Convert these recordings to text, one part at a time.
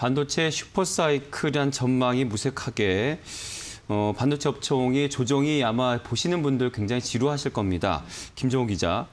반도체 슈퍼사이클이란 전망이 무색하게 어, 반도체 업종이 조정이 아마 보시는 분들 굉장히 지루하실 겁니다. 김정우 기자,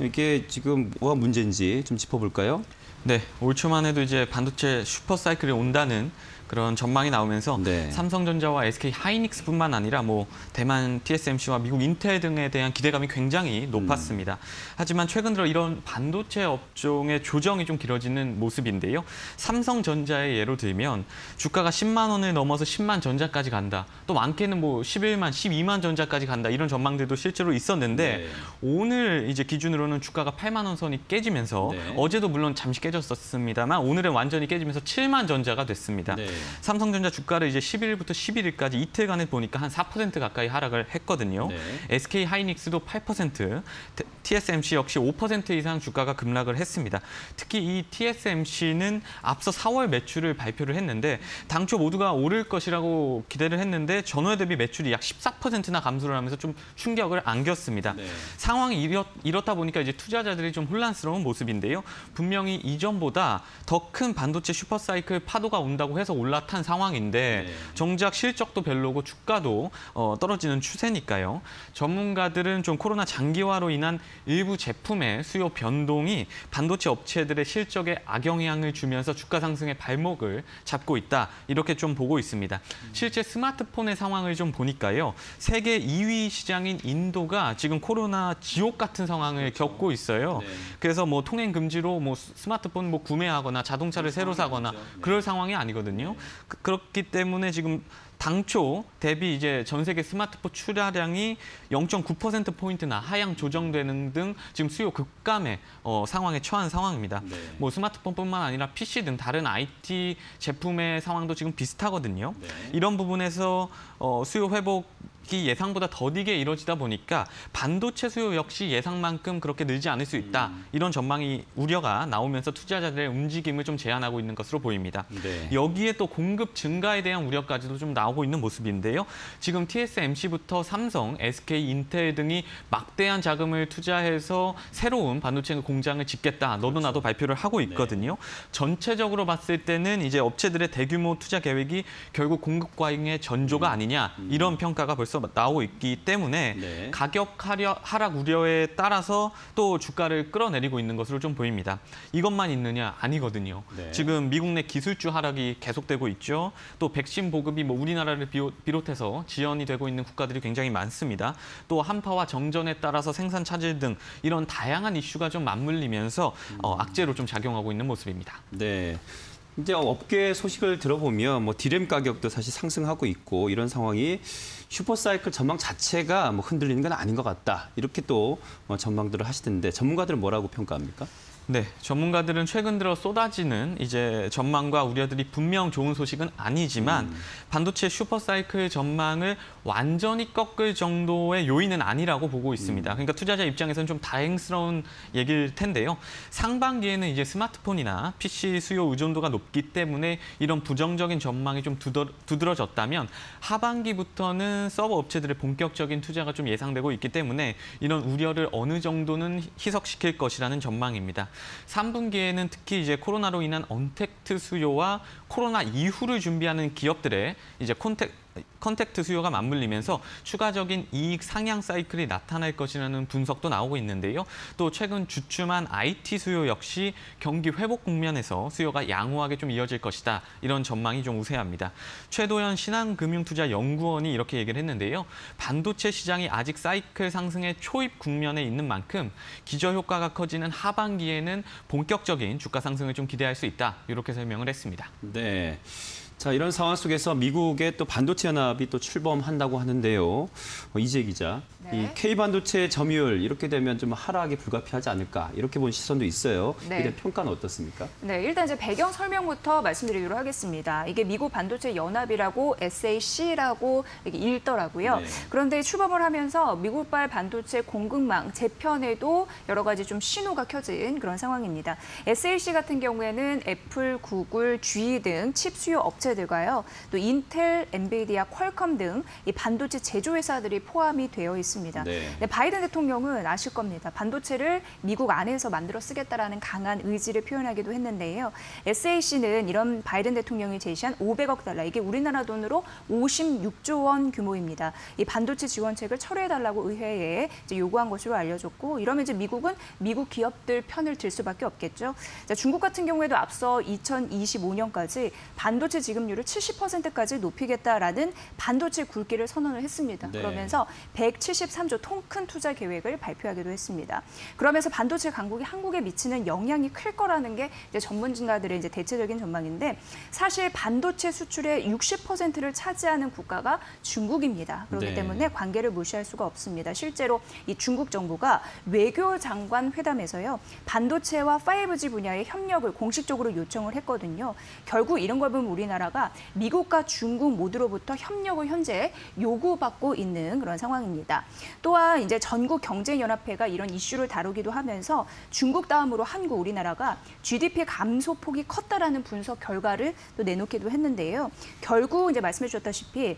이게 지금 뭐가 문제인지 좀 짚어볼까요? 네, 올 초만 해도 이제 반도체 슈퍼 사이클이 온다는 그런 전망이 나오면서 네. 삼성전자와 SK 하이닉스뿐만 아니라 뭐 대만 TSMC와 미국 인텔 등에 대한 기대감이 굉장히 높았습니다. 하지만 최근 들어 이런 반도체 업종의 조정이 좀 길어지는 모습인데요. 삼성전자의 예로 들면 주가가 10만 원을 넘어서 10만 전자까지 간다. 또 많게는 뭐 11만, 12만 전자까지 간다. 이런 전망들도 실제로 있었는데 네. 오늘 이제 기준으로는 주가가 8만 원 선이 깨지면서 네. 어제도 물론 잠시 깨졌었습니다만 오늘은 완전히 깨지면서 7만 전자가 됐습니다. 네. 삼성전자 주가를 이제 11일부터 11일까지 이틀간을 보니까 한 4% 가까이 하락을 했거든요. 네. SK 하이닉스도 8%, 테- TSMC 역시 5% 이상 주가가 급락을 했습니다. 특히 이 TSMC는 앞서 4월 매출을 발표를 했는데 당초 모두가 오를 것이라고 기대를 했는데 전월 대비 매출이 약 14%나 감소를 하면서 좀 충격을 안겼습니다. 네. 상황이 이렇, 이렇다 보니까 이제 투자자들이 좀 혼란스러운 모습인데요. 분명히 이전보다 더 큰 반도체 슈퍼사이클 파도가 온다고 해서 올라탄 상황인데 네. 정작 실적도 별로고 주가도 어, 떨어지는 추세니까요. 전문가들은 좀 코로나 장기화로 인한 일부 제품의 수요 변동이 반도체 업체들의 실적에 악영향을 주면서 주가 상승의 발목을 잡고 있다. 이렇게 좀 보고 있습니다. 실제 스마트폰의 상황을 좀 보니까요. 세계 2위 시장인 인도가 지금 코로나 지옥 같은 상황을 겪고 있어요. 네. 그래서 뭐 통행 금지로 뭐 스- 스마트폰 뭐 구매하거나 자동차를 새로 사거나. 네. 그럴 상황이 아니거든요. 그- 그렇기 때문에 지금 당초 대비 이제 전 세계 스마트폰 출하량이 0.9% 포인트나 하향 조정되는 등 지금 수요 급감의 어, 상황에 처한 상황입니다. 네. 뭐 스마트폰뿐만 아니라 PC 등 다른 IT 제품의 상황도 지금 비슷하거든요. 네. 이런 부분에서 어, 수요 회복이 예상보다 더디게 이뤄지다 보니까 반도체 수요 역시 예상만큼 그렇게 늘지 않을 수 있다. 음. 이런 전망이 우려가 나오면서 투자자들의 움직임을 좀 제한하고 있는 것으로 보입니다. 네. 여기에 또 공급 증가에 대한 우려까지도 좀 나오고 있는 모습인데요. 지금 TSMC부터 삼성, SK, 인텔 등이 막대한 자금을 투자해서 새로운 반도체 공장을 짓겠다. 너도 나도 발표를 하고 있거든요. 전체적으로 봤을 때는 이제 업체들의 대규모 투자 계획이 결국 공급 과잉의 전조가 아니냐 이런 평가가 벌써 나오고 있기 때문에 네. 가격 하려- 하락 우려에 따라서 또 주가를 끌어내리고 있는 것으로 좀 보입니다. 이것만 있느냐 아니거든요. 네. 지금 미국 내 기술주 하락이 계속되고 있죠. 또 백신 보급이 뭐 우리나라를 비롯- 비롯해서 지연이 되고 있는 국가들이 굉장히 많습니다. 또 한파와 정전에 따라서 생산 차질 등 이런 다양한 이슈가 좀 맞물리면서 어, 악재로 좀 작용하고 있는 모습입니다. 네. 이제 업계 소식을 들어보면 뭐 디램 가격도 사실 상승하고 있고 이런 상황이 슈퍼사이클 전망 자체가 뭐 흔들리는 건 아닌 것 같다. 이렇게 또 어, 전망들을 하시던데 전문가들은 뭐라고 평가합니까? 네, 전문가들은 최근 들어 쏟아지는 이제 전망과 우려들이 분명 좋은 소식은 아니지만 반도체 슈퍼사이클 전망을 완전히 꺾을 정도의 요인은 아니라고 보고 있습니다. 그러니까 투자자 입장에서는 좀 다행스러운 얘기일 텐데요. 상반기에는 이제 스마트폰이나 PC 수요 의존도가 높기 때문에 이런 부정적인 전망이 좀 두더, 두드러 졌다면 하반기부터는 서버 업체들의 본격적인 투자가 좀 예상되고 있기 때문에 이런 우려를 어느 정도는 희석시킬 것이라는 전망입니다. 3분기에는 특히 이제 코로나로 인한 언택트 수요와 코로나 이후를 준비하는 기업들의 이제 contact contact 수요가 맞물리면서 추가적인 이익 상향 사이클이 나타날 것이라는 분석도 나오고 있는데요. 또 최근 주춤한 IT 수요 역시 경기 회복 국면에서 수요가 양호하게 좀 이어질 것이다. 이런 전망이 좀 우세합니다. 최도현 신한금융투자연구원이 이렇게 얘기를 했는데요. 반도체 시장이 아직 사이클 상승의 초입 국면에 있는 만큼 기저 효과가 커지는 하반기에는 본격적인 주가 상승을 좀 기대할 수 있다. 이렇게 설명을 했습니다. 네. 자, 이런 상황 속에서 미국의 또 반도체 연합이 또 출범한다고 하는데요. 어, 이재 기자, 네. 이 K 반도체 점유율 이렇게 되면 좀 하락이 불가피하지 않을까 이렇게 본 시선도 있어요. 네. 이에 평가는 어떻습니까? 네, 일단 이제 배경 설명부터 말씀드리도록 하겠습니다. 이게 미국 반도체 연합이라고 SAC라고 이렇게 읽더라고요. 네. 그런데 출범을 하면서 미국발 반도체 공급망 재편에도 여러 가지 좀 신호가 켜진 그런 상황입니다. SAC 같은 경우에는 애플, 구글, GE 등 칩 수요 업체 업체들과요. 또 인텔, 엔비디아, 퀄컴 등 이 반도체 제조 회사들이 포함이 되어 있습니다. 네. 네, 바이든 대통령은 아실 겁니다. 반도체를 미국 안에서 만들어 쓰겠다라는 강한 의지를 표현하기도 했는데요. SAC는 이런 바이든 대통령이 제시한 500억 달러, 이게 우리나라 돈으로 56조 원 규모입니다. 이 반도체 지원책을 철회해달라고 의회에 요구한 것으로 알려졌고, 이러면 이제 미국은 미국 기업들 편을 들 수밖에 없겠죠. 자, 중국 같은 경우에도 앞서 2025년까지 반도체 지 급률을 70%까지 높이겠다라는 반도체 굵기를 선언을 했습니다. 네. 그러면서 173조 통 큰 투자 계획을 발표하기도 했습니다. 그러면서 반도체 강국이 한국에 미치는 영향이 클 거라는 게 이제 전문가들의 이제 대체적인 전망인데 사실 반도체 수출의 60%를 차지하는 국가가 중국입니다. 그렇기 네. 때문에 관계를 무시할 수가 없습니다. 실제로 이 중국 정부가 외교 장관 회담에서요 반도체와 5G 분야의 협력을 공식적으로 요청을 했거든요. 결국 이런 걸 보면 우리나라 가 미국과 중국 모두로부터 협력을 현재 요구받고 있는 그런 상황입니다. 또한 이제 전국 경제연합회가 이런 이슈를 다루기도 하면서 중국 다음으로 한국, 우리나라가 GDP 감소 폭이 컸다라는 분석 결과를 또 내놓기도 했는데요. 결국 이제 말씀해 주셨다시피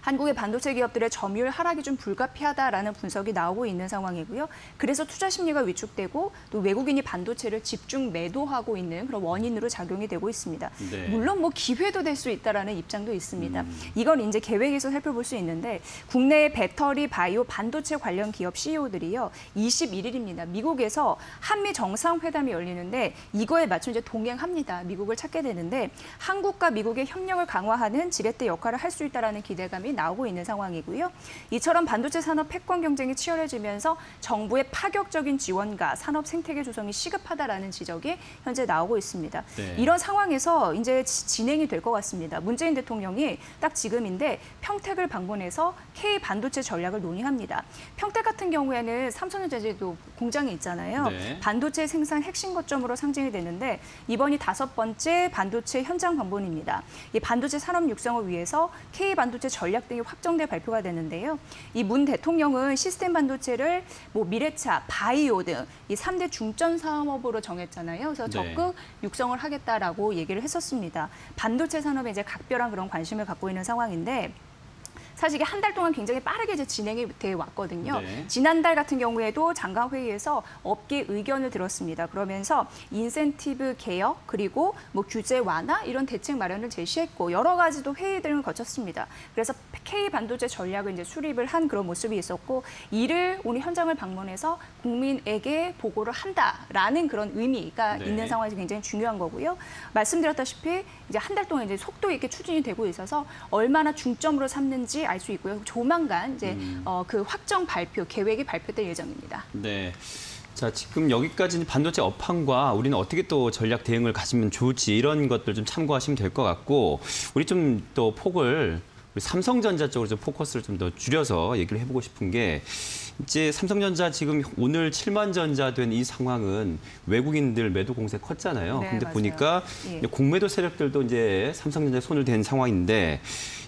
한국의 반도체 기업들의 점유율 하락이 좀 불가피하다라는 분석이 나오고 있는 상황이고요. 그래서 투자 심리가 위축되고 또 외국인이 반도체를 집중 매도하고 있는 그런 원인으로 작용이 되고 있습니다. 네. 물론 뭐 기회도 될 수 있다라는 입장도 있습니다. 음. 이건 이제 계획에서 살펴볼 수 있는데 국내의 배터리, 바이오, 반도체 관련 기업 CEO들이요. 21일입니다. 미국에서 한미 정상회담이 열리는데 이거에 맞춰 이제 동행합니다. 미국을 찾게 되는데 한국과 미국의 협력을 강화하는 지렛대 역할을 할 수 있다라는 기대감이 나오고 있는 상황이고요. 이처럼 반도체 산업 패권 경쟁이 치열해지면서 정부의 파격적인 지원과 산업 생태계 조성이 시급하다라는 지적이 현재 나오고 있습니다. 네. 이런 상황에서 이제 지- 진행이 될 것 같습니다. 문재인 대통령이 딱 지금인데 평택을 방문해서 K 반도체 전략을 논의합니다. 평택 같은 경우에는 삼성전자제도 공장이 있잖아요. 네. 반도체 생산 핵심 거점으로 상징이 되는데 이번이 다섯 번째 반도체 현장 방문입니다. 이 반도체 산업 육성을 위해서 K 반도체 전략 등이 확정돼 발표가 되는데요. 이 문 대통령은 시스템 반도체를 뭐 미래차, 바이오 등이 삼대 중점 사업으로 정했잖아요. 그래서 네. 적극 육성을 하겠다라고 얘기를 했었습니다. 반도체 산업에 이제 각별한 그런 관심을 갖고 있는 상황인데 사실 이게 한 달 동안 굉장히 빠르게 이제 진행이 돼 왔거든요. 네. 지난달 같은 경우에도 장관 회의에서 업계 의견을 들었습니다. 그러면서 인센티브 개혁 그리고 뭐 규제 완화 이런 대책 마련을 제시했고 여러 가지도 회의들을 거쳤습니다. 그래서 K 반도체 전략을 이제 수립을 한 그런 모습이 있었고 이를 오늘 현장을 방문해서 국민에게 보고를 한다라는 그런 의미가 네. 있는 상황에서 굉장히 중요한 거고요. 말씀드렸다시피 이제 한 달 동안 이제 속도 있게 추진이 되고 있어서 얼마나 중점으로 삼는지 알 수 있고요. 조만간 이제 음. 어, 그 확정 발표 계획이 발표될 예정입니다. 네. 자, 지금 여기까지는 반도체 업황과 우리는 어떻게 또 전략 대응을 가지면 좋을지 이런 것들 좀 참고하시면 될 것 같고 우리 좀 또 폭을 우리 삼성전자 쪽으로 좀 포커스를 좀 더 줄여서 얘기를 해보고 싶은 게 이제 삼성전자 지금 오늘 7만 전자 된 이 상황은 외국인들 매도 공세 컸잖아요. 네, 근데 맞아요. 보니까 예. 공매도 세력들도 이제 삼성전자에 손을 댄 상황인데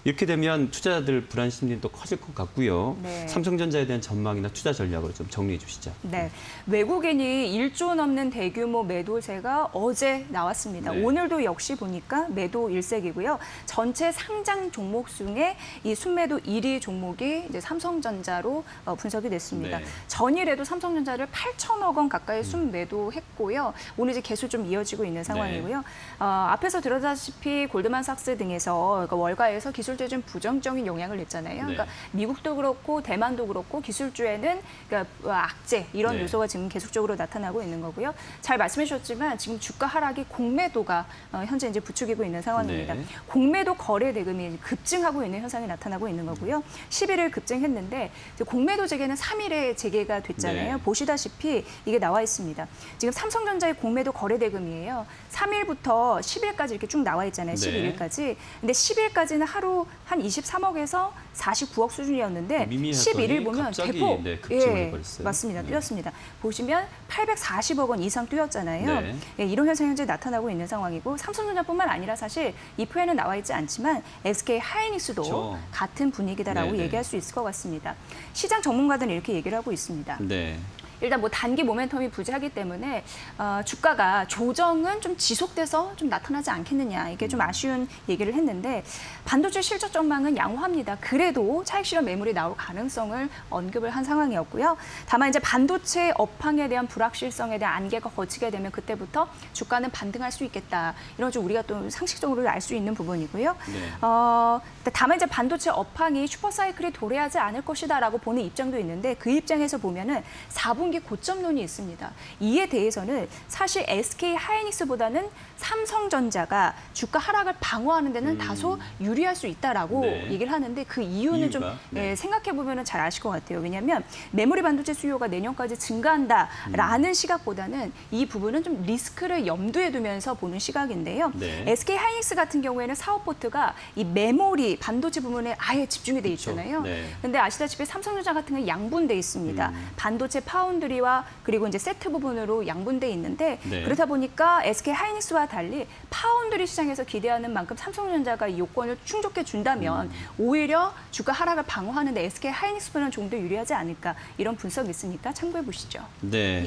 이렇게 되면 투자자들 불안 심리도 커질 것 같고요. 네. 삼성전자에 대한 전망이나 투자 전략을 좀 정리해 주시죠. 네, 외국인이 1조 넘는 대규모 매도세가 어제 나왔습니다. 네. 오늘도 역시 보니까 매도 일색이고요. 전체 상장 종목 중에 이 순매도 1위 종목이 이제 삼성전자로 어, 분석이 됐습니다. 네. 전일에도 삼성전자를 8천억 원 가까이 순매도했고요. 오늘 이제 계속 좀 이어지고 있는 상황이고요. 어, 앞에서 들었다시피 골드만삭스 등에서 그러니까 월가에서 기술주에 좀 부정적인 영향을 냈잖아요. 네. 그러니까 미국도 그렇고 대만도 그렇고 기술주에는 그러니까 악재 이런 네. 요소가 지금 계속적으로 나타나고 있는 거고요. 잘 말씀해 주셨지만 지금 주가 하락이 공매도가 어, 현재 이제 부추기고 있는 상황입니다. 네. 공매도 거래 대금이 급증하고 있는 현상이 나타나고 있는 거고요. 11일 급증했는데 공매도 재개는 3일에 재개가 됐잖아요. 네. 보시다시피 이게 나와 있습니다. 지금 삼성전자의 공매도 거래 대금이에요. 3일부터 10일까지 이렇게 쭉 나와 있잖아요. 네. 11일까지. 근데 10일까지는 하루 한 23억에서 49억 수준이었는데 미미했더니 11일 보면 갑자기, 대폭 네, 해버렸어요. 맞습니다. 네. 뛰었습니다. 보시면 840억 원 이상 뛰었잖아요. 네. 예, 이런 현상이 현재 나타나고 있는 상황이고 삼성전자뿐만 아니라 사실 이 표에는 나와 있지 않지만 SK 하이닉스도 그렇죠. 같은 분위기다라고. 얘기할 수 있을 것 같습니다. 시장 전문가들은 이렇게 얘기를 하고 있습니다. 네. 일단 뭐 단기 모멘텀이 부재하기 때문에 어, 주가가 조정은 좀 지속돼서 좀 나타나지 않겠느냐 이게 좀 아쉬운 얘기를 했는데 반도체 실적 전망은 양호합니다. 그래도 차익 실현 매물이 나올 가능성을 언급을 한 상황이었고요. 다만 이제 반도체 업황에 대한 불확실성에 대한 안개가 거치게 되면 그때부터 주가는 반등할 수 있겠다. 이런 좀 우리가 또 상식적으로 알 수 있는 부분이고요. 네. 어, 다만 이제 반도체 업황이 슈퍼사이클이 도래하지 않을 것이다라고 보는 입장도 있는데 그 입장에서 보면은 4분기 고점론이 있습니다. 이에 대해서는 사실 SK 하이닉스보다는 삼성전자가 주가 하락을 방어하는 데는 다소 유리할 수 있다라고 음. 네. 얘기를 하는데 그 이유는 좀 이유가? 네. 예, 생각해 보면은 잘 아실 것 같아요. 왜냐하면 메모리 반도체 수요가 내년까지 증가한다라는 음. 시각보다는 이 부분은 좀 리스크를 염두에 두면서 보는 시각인데요. 네. SK 하이닉스 같은 경우에는 사업 포트가 이 메모리 반도체 부분에 아예 집중이 돼 그렇죠. 있잖아요. 네. 근데 아시다시피 삼성전자 같은 건 양분돼 있습니다. 음. 반도체 foundry와 그리고 이제 세트 부분으로 양분돼 있는데 네. 그렇다 보니까 SK 하이닉스와 달리 파운드리 시장에서 기대하는 만큼 삼성전자가 이 요건을 충족해 준다면 음. 오히려 주가 하락을 방어하는데 SK 하이닉스보다는 좀 더 유리하지 않을까 이런 분석이 있으니까 참고해 보시죠. 네.